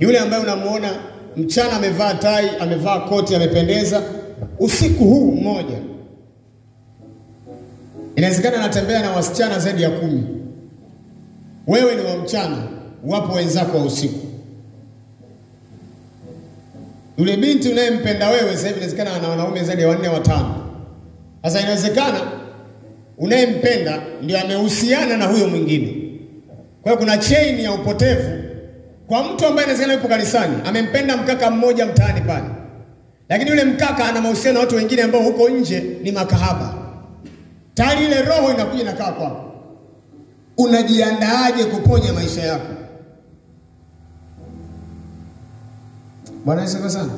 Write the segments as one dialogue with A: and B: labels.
A: Yule ambaye unamuona mchana amevaa tai, amevaa koti, amependeza, usiku huu mmoja inawezekana anatembea na wasichana zaidi ya kumi. Wewe ni wa mchana, wapo wenzako wa usiku. Yule binti unayempenda wewe sasa hivi inawezekana ana wanaume zaidi ya wanne watano. Sasa inawezekana unayempenda ndio amehusiana na huyo mwingine. Kwa hiyo kuna chain ya upotevu kwa mtu ambaye inawezekana yupo kanisani, amempenda mkaka mmoja mtaani pale, lakini yule mkaka ana mahusiano na watu wengine ambao huko nje ni makahaba. Tayari ile roho inakuja inakaa kwako. Unajiandaaje kuponya maisha yako? Bwana Yesu sana.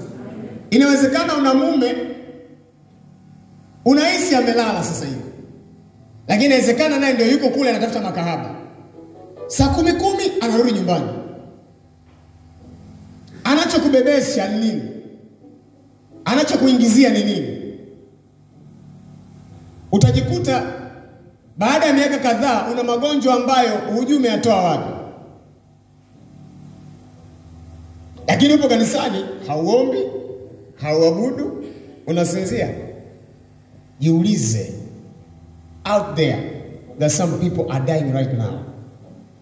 A: Inawezekana una mume unahisi amelala sasa hivi, lakini inawezekana naye ndio yuko kule anatafuta makahaba. Saa kumi kumi anarudi nyumbani, anachokubebesha ni nini? Anachokuingizia ni nini? Utajikuta baada ya miaka kadhaa una magonjwa ambayo hujui umeyatoa wapi, lakini upo kanisani, hauombi, hauabudu, unasinzia. Jiulize, out there that some people are dying right now.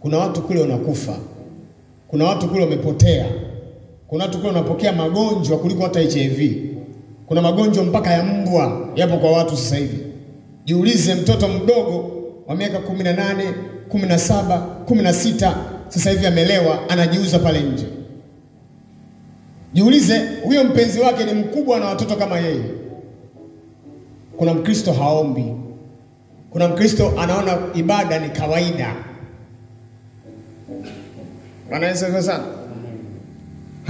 A: Kuna watu kule wanakufa, kuna watu kule wamepotea, kuna watu kule wanapokea magonjwa kuliko hata HIV. Kuna magonjwa mpaka ya mbwa yapo kwa watu sasa hivi. Jiulize, mtoto mdogo wa miaka kumi na nane, kumi na saba, kumi na sita sasa hivi amelewa, anajiuza pale nje. Jiulize, huyo mpenzi wake ni mkubwa na watoto kama yeye. Kuna Mkristo haombi, kuna Mkristo anaona ibada ni kawaida. Bwana sana.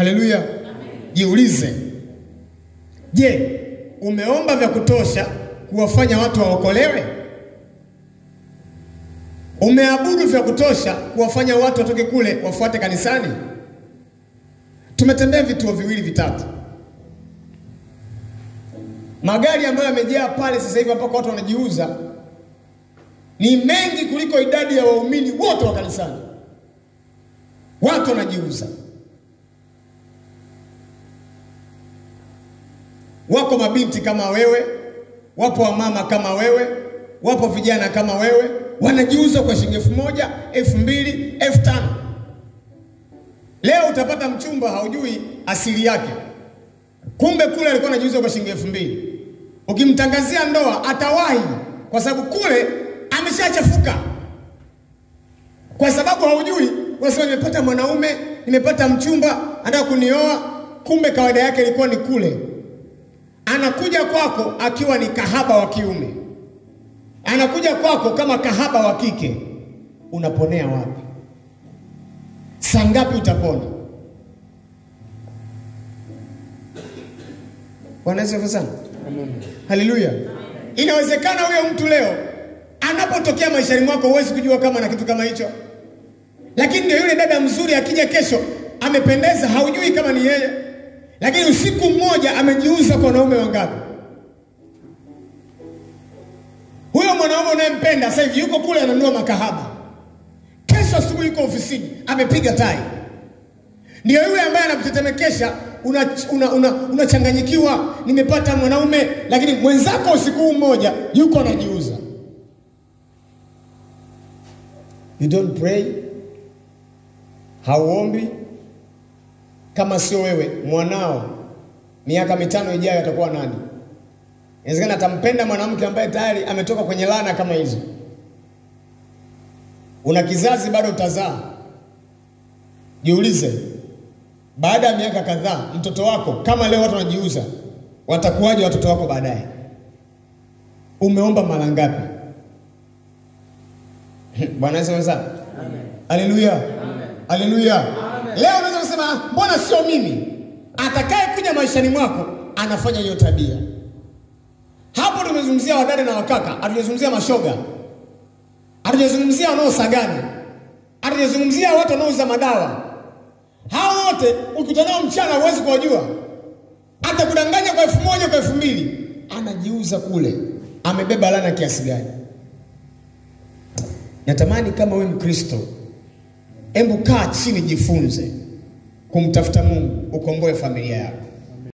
A: Haleluya. Jiulize, je, umeomba vya kutosha kuwafanya watu waokolewe? Umeabudu vya kutosha kuwafanya watu watoke kule wafuate kanisani? Tumetembea vituo viwili vitatu, magari ambayo yamejaa pale sasa hivi ambako watu wanajiuza ni mengi kuliko idadi ya waumini wote wa kanisani. Watu wanajiuza. Wako mabinti kama wewe, wapo wamama kama wewe, wapo vijana kama wewe, wanajiuza kwa shilingi elfu moja, elfu mbili, elfu tano. Leo utapata mchumba haujui asili yake, kumbe kule alikuwa anajiuza kwa shilingi elfu mbili. Ukimtangazia ndoa atawahi, kwa sababu kule ameshachafuka, kwa sababu haujui. Unasema nimepata mwanaume, nimepata mchumba, anataka kunioa, kumbe kawaida yake ilikuwa ni kule. Anakuja kwako akiwa ni kahaba wa kiume, anakuja kwako kama kahaba wa kike. Unaponea wapi? Saa ngapi utapona? Bwana Yesu sana. Haleluya. Inawezekana huyo mtu leo anapotokea maishani mwako huwezi kujua kama na kitu kama hicho, lakini ndio yule dada mzuri akija kesho amependeza, haujui kama ni yeye, lakini usiku mmoja amejiuza kwa wanaume wangapi? Huyo mwanaume unayempenda sasa hivi yuko kule ananua makahaba, kesho asubuhi yuko ofisini amepiga tai. Ndio yule ambaye anakutetemekesha, unachanganyikiwa, una, una, una nimepata mwanaume, lakini mwenzako usiku mmoja yuko anajiuza. You don't pray, hauombi. Kama sio wewe, mwanao miaka mitano ijayo atakuwa nani? Inawezekana atampenda mwanamke ambaye tayari ametoka kwenye lana kama hizo. Una kizazi bado utazaa. Jiulize, baada ya miaka kadhaa, mtoto wako kama leo watu wanajiuza, watakuwaje watoto wako baadaye? Umeomba mara ngapi? Bwana Yesu asifiwe. Haleluya. Haleluya. Leo unaweza kusema mbona sio mimi? Atakaye kuja maishani mwako anafanya hiyo tabia. Hapo tumezungumzia wadada na wakaka, hatujazungumzia mashoga, hatujazungumzia wanaosagana, hatujazungumzia watu wanaouza madawa. Hao wote ukitanao mchana huwezi kuwajua. Atakudanganya kwa elfu moja kwa elfu mbili anajiuza kule, amebeba lana kiasi gani? Natamani kama we Mkristo, hebu kaa chini, jifunze kumtafuta Mungu ukomboe familia yako.